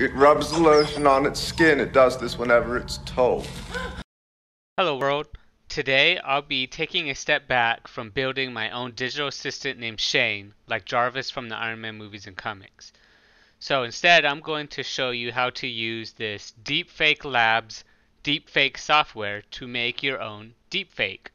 It rubs the lotion on its skin. It does this whenever it's told. Hello world. Today I'll be taking a step back from building my own digital assistant named Shane, like Jarvis from the Iron Man movies and comics. So instead I'm going to show you how to use this Deepfake Labs deepfake software to make your own deepfake.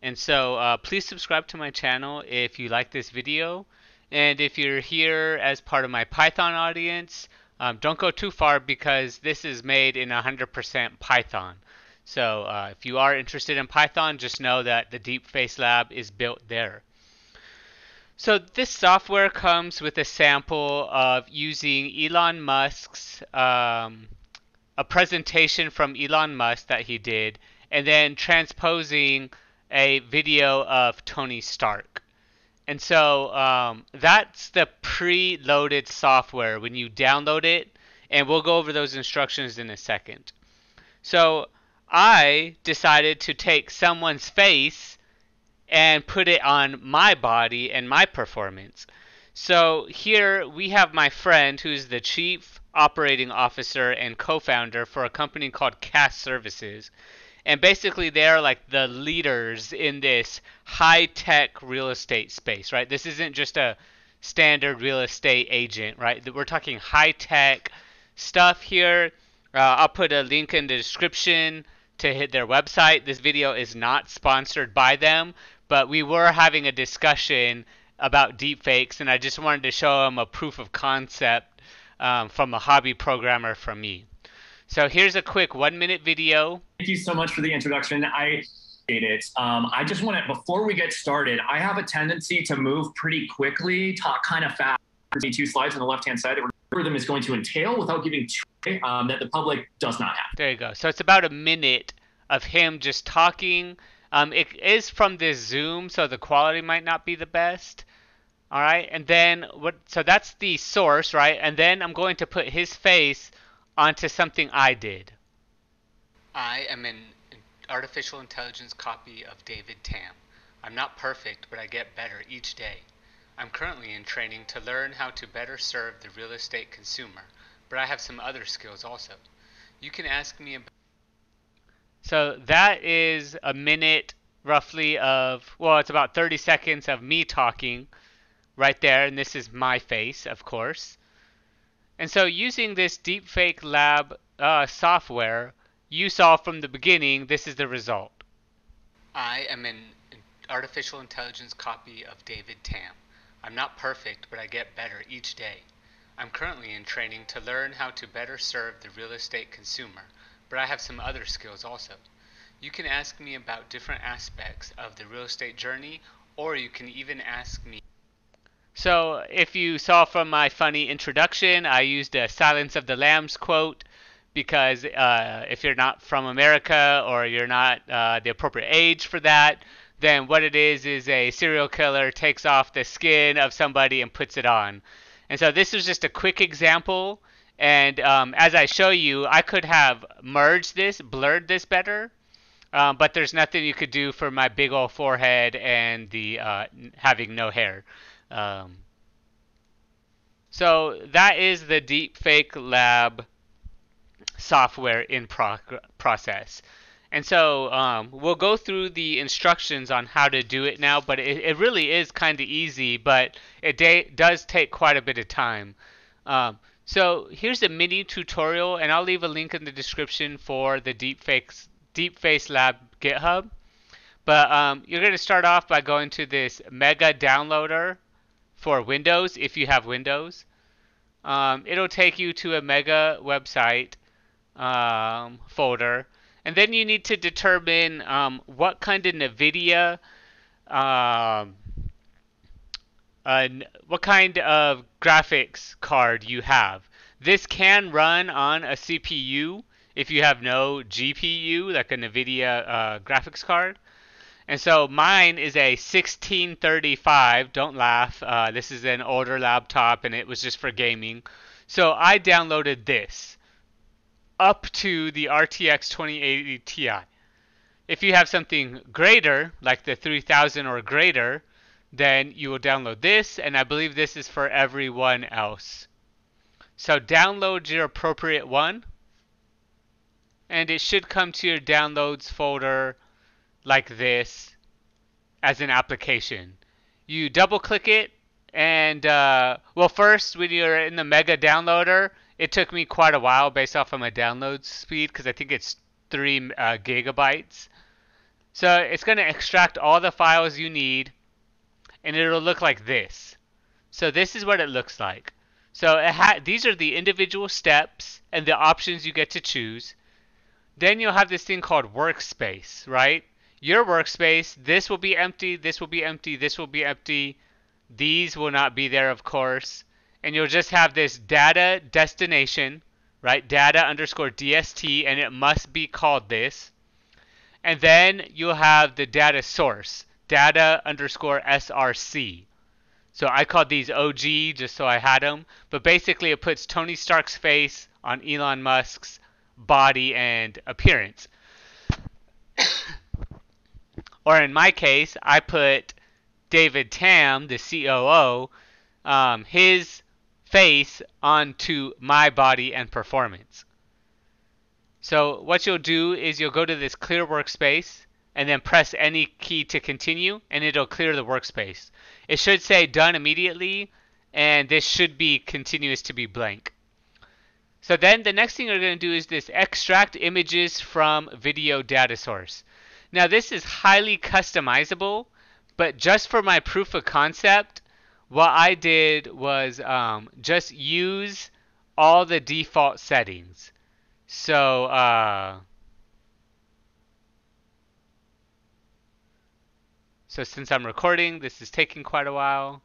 And so uh, please subscribe to my channel if you like this video. And if you're here as part of my Python audience, um, don't go too far because this is made in 100% Python. So uh, if you are interested in Python, just know that the Deepfake Lab is built there. So this software comes with a sample of using Elon Musk's um, a presentation from Elon Musk that he did, and then transposing a video of Tony Stark. And so um, that's the pre-loaded software when you download it, and we'll go over those instructions in a second. So I decided to take someone's face and put it on my body and my performance. So here we have my friend who's the chief operating officer and co-founder for a company called Cast Services. And basically they're like the leaders in this high-tech real estate space, right? This isn't just a standard real estate agent, right? We're talking high-tech stuff here. Uh, I'll put a link in the description to hit their website. This video is not sponsored by them, but we were having a discussion about deepfakes, and I just wanted to show them a proof of concept um, from a hobby programmer from me. So here's a quick one minute video. Thank you so much for the introduction. I it. Um, I just want to, before we get started, I have a tendency to move pretty quickly, talk kind of fast. There's two slides on the left hand side that algorithm is going to entail without giving um, that the public does not have. There you go. So it's about a minute of him just talking. Um, it is from this Zoom, so the quality might not be the best. All right, and then what? So that's the source, right? And then I'm going to put his face onto something I did. I am an artificial intelligence copy of David Tam. I'm not perfect, but I get better each day. I'm currently in training to learn how to better serve the real estate consumer, but I have some other skills also. You can ask me about. So that is a minute roughly of, well, it's about 30 seconds of me talking right there, and this is my face, of course. And so using this Deepfake Lab uh, software, you saw from the beginning, this is the result. I am an artificial intelligence copy of David Tam. I'm not perfect, but I get better each day. I'm currently in training to learn how to better serve the real estate consumer, but I have some other skills also. You can ask me about different aspects of the real estate journey, or you can even ask me so if you saw from my funny introduction, I used a Silence of the Lambs quote because uh, if you're not from America or you're not uh, the appropriate age for that, then what it is is a serial killer takes off the skin of somebody and puts it on. And so this is just a quick example. And um, as I show you, I could have merged this, blurred this better, um, but there's nothing you could do for my big old forehead and the uh, having no hair. Um, so that is the Deepfake Lab software in pro process. And so um, we'll go through the instructions on how to do it now, but it, it really is kind of easy, but it does take quite a bit of time. Um, so here's a mini tutorial, and I'll leave a link in the description for the Deepfake, Deepfake Lab GitHub. But um, you're going to start off by going to this Mega Downloader for Windows if you have Windows. Um, it'll take you to a Mega website um, folder. And then you need to determine um, what kind of NVIDIA, um, uh, what kind of graphics card you have. This can run on a CPU if you have no GPU, like a NVIDIA uh, graphics card. And so mine is a 1635. Don't laugh. Uh, this is an older laptop and it was just for gaming. So I downloaded this up to the RTX 2080 Ti. If you have something greater, like the 3000 or greater, then you will download this, and I believe this is for everyone else. So download your appropriate one and it should come to your downloads folder like this as an application. You double click it and uh, well first when you're in the mega downloader it took me quite a while based off of my download speed because I think it's 3 uh, gigabytes. So it's going to extract all the files you need and it'll look like this. So this is what it looks like. So it these are the individual steps and the options you get to choose. Then you'll have this thing called workspace, right? Your workspace, this will be empty, this will be empty, this will be empty. These will not be there, of course. And you'll just have this data destination, right? Data underscore DST, and it must be called this. And then you'll have the data source, data underscore SRC. So I called these OG just so I had them. But basically, it puts Tony Stark's face on Elon Musk's body and appearance. or in my case, I put David Tam, the COO, um, his face onto my body and performance. So what you'll do is you'll go to this clear workspace and then press any key to continue and it'll clear the workspace. It should say done immediately and this should be continuous to be blank. So then the next thing we're going to do is this extract images from video data source. Now this is highly customizable, but just for my proof of concept, what I did was um, just use all the default settings. So uh, So since I'm recording, this is taking quite a while.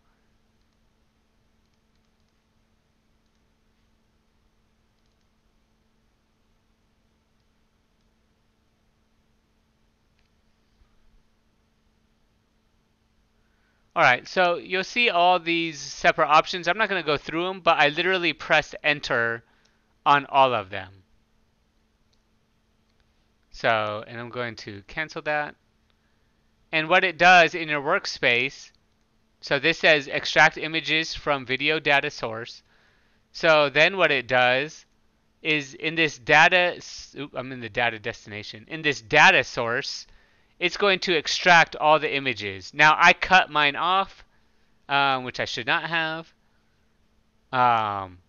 Alright, so you'll see all these separate options. I'm not going to go through them, but I literally pressed enter on all of them. So, and I'm going to cancel that. And what it does in your workspace, so this says extract images from video data source. So then what it does is in this data, I'm in the data destination. In this data source, it's going to extract all the images. Now I cut mine off, um, which I should not have. Um,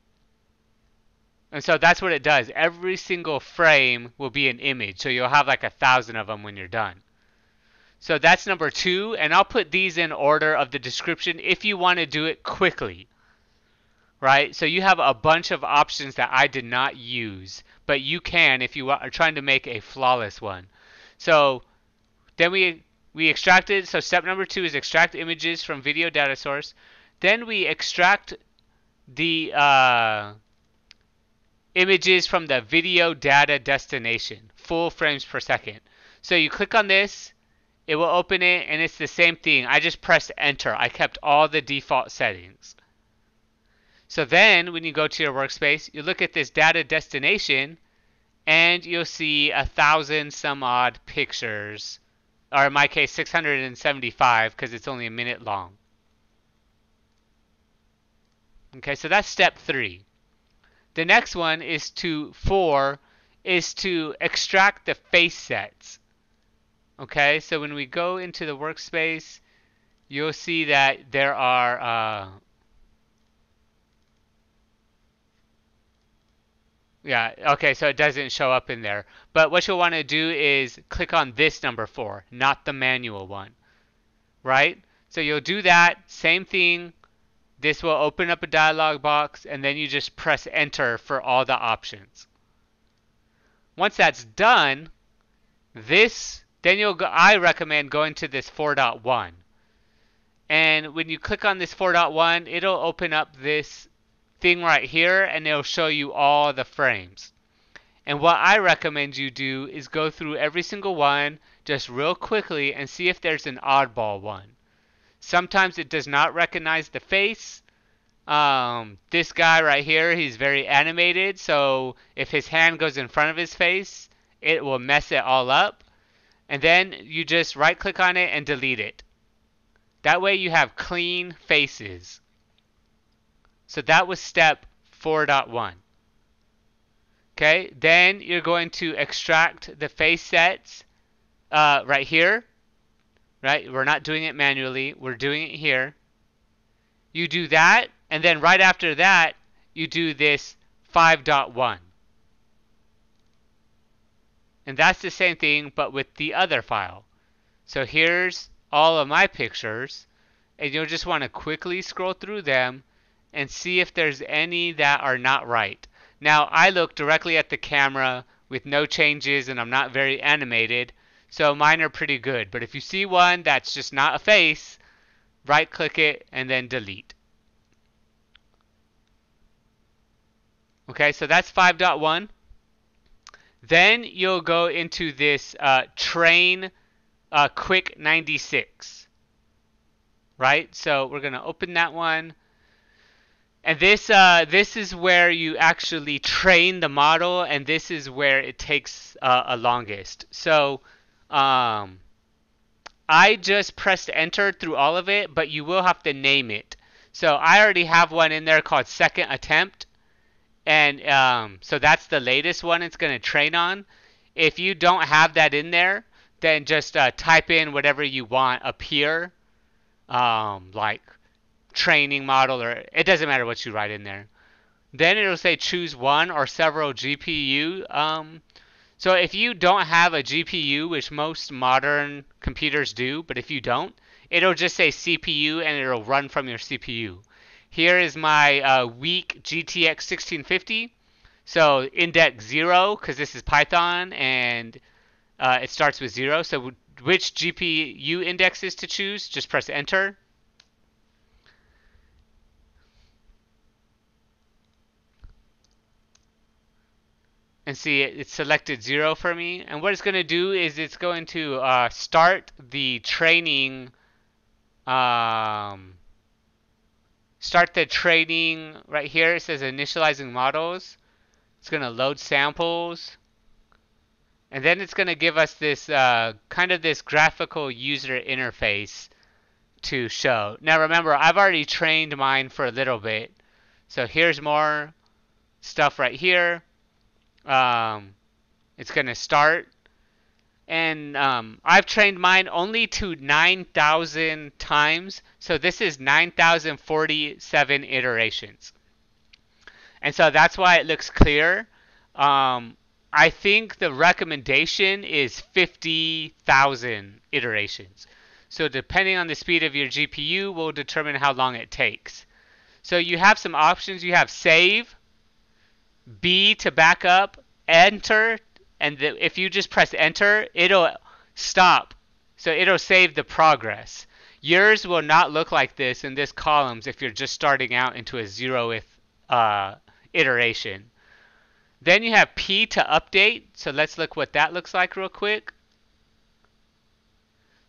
and so that's what it does. Every single frame will be an image. So you'll have like a thousand of them when you're done. So that's number two, and I'll put these in order of the description if you want to do it quickly. Right? So you have a bunch of options that I did not use, but you can if you are trying to make a flawless one. So then we we extracted, so step number two is extract images from video data source. Then we extract the uh, images from the video data destination, full frames per second. So you click on this, it will open it and it's the same thing. I just pressed enter. I kept all the default settings. So then when you go to your workspace, you look at this data destination and you'll see a thousand some odd pictures, or in my case 675 because it's only a minute long. Okay, so that's step three. The next one is to four is to extract the face sets. Okay, so when we go into the workspace, you'll see that there are uh, Yeah, okay, so it doesn't show up in there. But what you'll want to do is click on this number 4, not the manual one. Right? So you'll do that, same thing. This will open up a dialog box, and then you just press enter for all the options. Once that's done, this then you'll go, I recommend going to this 4.1. And when you click on this 4.1, it'll open up this thing right here and it'll show you all the frames. And what I recommend you do is go through every single one just real quickly and see if there's an oddball one. Sometimes it does not recognize the face. Um, this guy right here, he's very animated, so if his hand goes in front of his face, it will mess it all up and then you just right click on it and delete it. That way you have clean faces. So that was step 4.1. Okay, then you're going to extract the face sets uh, right here. Right, we're not doing it manually, we're doing it here. You do that, and then right after that, you do this 5.1. And that's the same thing, but with the other file. So here's all of my pictures, and you'll just want to quickly scroll through them and see if there's any that are not right. Now, I look directly at the camera with no changes and I'm not very animated, so mine are pretty good. But if you see one that's just not a face, right click it and then delete. Okay, so that's 5.1. Then you'll go into this uh, train uh, quick 96. Right, so we're going to open that one. And this uh, this is where you actually train the model, and this is where it takes uh, a longest. So um, I just pressed enter through all of it, but you will have to name it. So I already have one in there called second attempt, and um, so that's the latest one it's going to train on. If you don't have that in there, then just uh, type in whatever you want up here, um, like training model or it doesn't matter what you write in there. Then it'll say choose one or several GPU. Um, so if you don't have a GPU, which most modern computers do, but if you don't, it'll just say CPU and it'll run from your CPU. Here is my uh, weak GTX 1650. So index 0 because this is Python and uh, it starts with 0. So which GPU indexes to choose, just press enter. And see it, it's selected zero for me. And what it's going to do is it's going to uh, start the training um, start the training right here. It says initializing models. It's going to load samples. And then it's going to give us this uh, kind of this graphical user interface to show. Now remember I've already trained mine for a little bit. So here's more stuff right here um, it's going to start. And um, I've trained mine only to 9,000 times. So this is 9,047 iterations. And so that's why it looks clear. Um, I think the recommendation is 50,000 iterations. So depending on the speed of your GPU will determine how long it takes. So you have some options. You have save, B to back up, enter, and the, if you just press enter, it'll stop. So it'll save the progress. Yours will not look like this in this columns if you're just starting out into a zeroth uh, iteration. Then you have P to update. So let's look what that looks like real quick.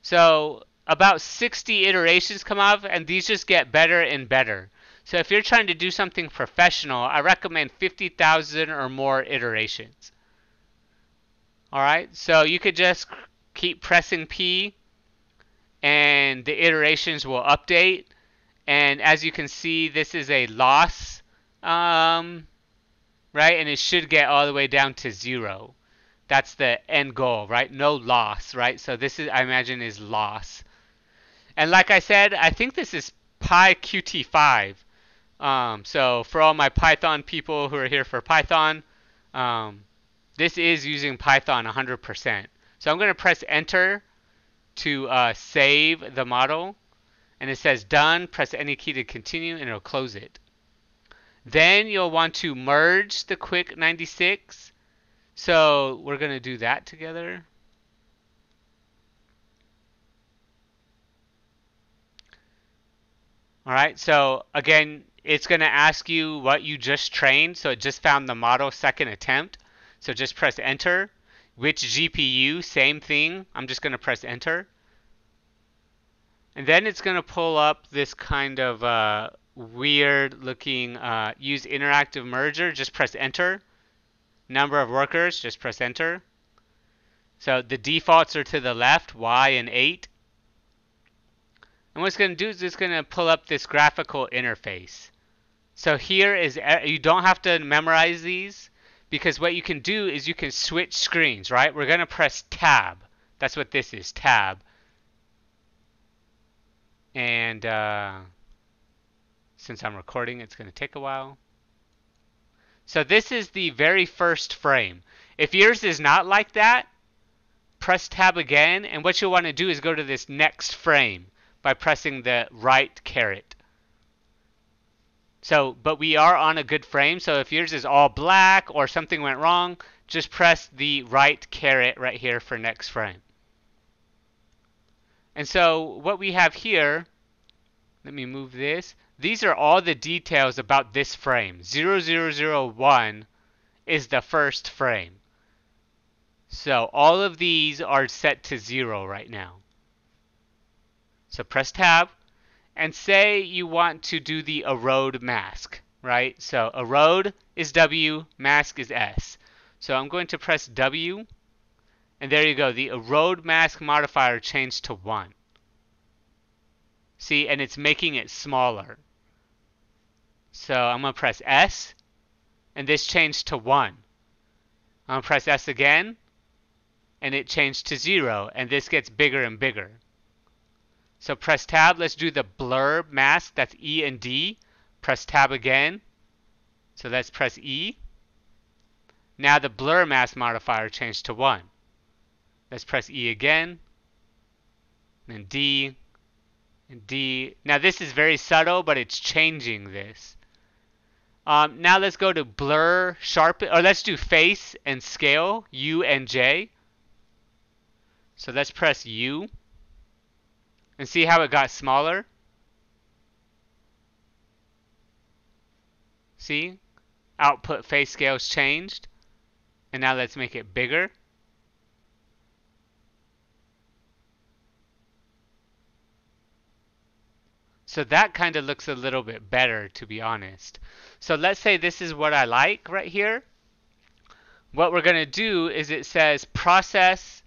So about 60 iterations come up and these just get better and better. So if you're trying to do something professional, I recommend 50,000 or more iterations. Alright, so you could just keep pressing P and the iterations will update. And as you can see, this is a loss, um, right? And it should get all the way down to zero. That's the end goal, right? No loss, right? So this is, I imagine, is loss. And like I said, I think this is PyQt5. Um, so for all my Python people who are here for Python, um, this is using Python 100%. So I'm going to press enter to uh, save the model. And it says done. Press any key to continue and it'll close it. Then you'll want to merge the Quick 96. So we're going to do that together. All right, so again, it's going to ask you what you just trained. So it just found the model second attempt. So just press enter. Which GPU, same thing. I'm just going to press enter. And then it's going to pull up this kind of uh, weird looking uh, use interactive merger. Just press enter. Number of workers, just press enter. So the defaults are to the left, Y and 8. And what it's going to do is it's going to pull up this graphical interface. So here is, you don't have to memorize these because what you can do is you can switch screens, right? We're going to press tab. That's what this is, tab. And uh, since I'm recording, it's going to take a while. So this is the very first frame. If yours is not like that, press tab again. And what you'll want to do is go to this next frame by pressing the right caret. So, but we are on a good frame. So if yours is all black or something went wrong, just press the right caret right here for next frame. And so what we have here, let me move this. These are all the details about this frame. 0001 is the first frame. So all of these are set to zero right now. So press tab and say you want to do the erode mask, right? So erode is W, mask is S. So I'm going to press W, and there you go. The erode mask modifier changed to 1. See, and it's making it smaller. So I'm going to press S, and this changed to 1. I'm going to press S again, and it changed to 0, and this gets bigger and bigger. So press tab. Let's do the blur mask. That's E and D. Press tab again. So let's press E. Now the blur mask modifier changed to 1. Let's press E again. And D. And D. Now this is very subtle, but it's changing this. Um, now let's go to blur, sharpen, or let's do face and scale, U and J. So let's press U. And see how it got smaller? See? Output face scales changed. And now let's make it bigger. So that kind of looks a little bit better, to be honest. So let's say this is what I like right here. What we're going to do is it says process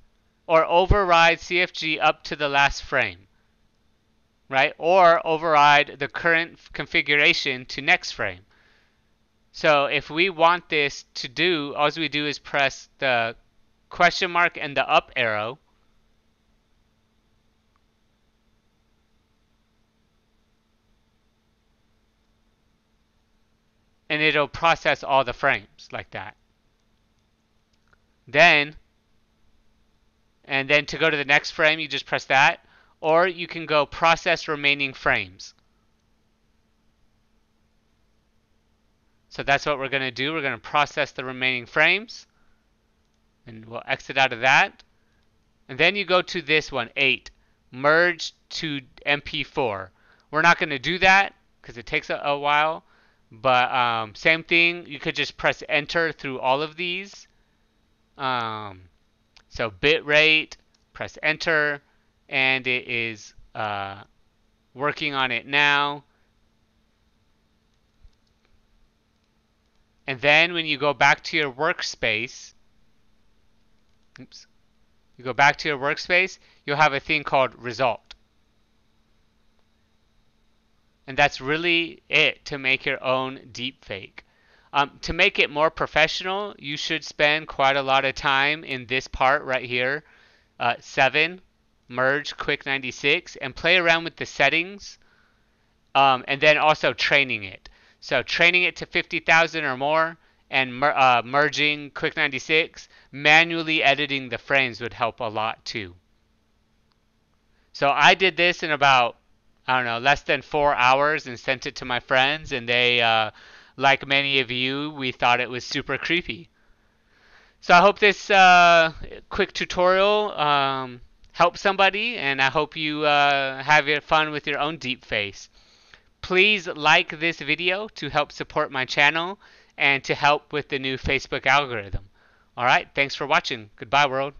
or override CFG up to the last frame right? Or override the current configuration to next frame. So if we want this to do, all we do is press the question mark and the up arrow. And it'll process all the frames like that. Then, and then to go to the next frame, you just press that or you can go process remaining frames. So that's what we're going to do. We're going to process the remaining frames. And we'll exit out of that. And then you go to this one, 8. Merge to MP4. We're not going to do that because it takes a, a while. But um, same thing. You could just press enter through all of these. Um, so bitrate, press enter and it is uh, working on it now. And then when you go back to your workspace, oops, you go back to your workspace, you'll have a thing called result. And that's really it to make your own deepfake. Um, to make it more professional, you should spend quite a lot of time in this part right here, uh, 7, merge quick 96 and play around with the settings um, and then also training it. So training it to 50,000 or more and mer uh, merging quick 96, manually editing the frames would help a lot too. So I did this in about, I don't know, less than four hours and sent it to my friends and they, uh, like many of you, we thought it was super creepy. So I hope this uh, quick tutorial um, help somebody, and I hope you uh, have fun with your own deep face. Please like this video to help support my channel and to help with the new Facebook algorithm. Alright, thanks for watching. Goodbye, world.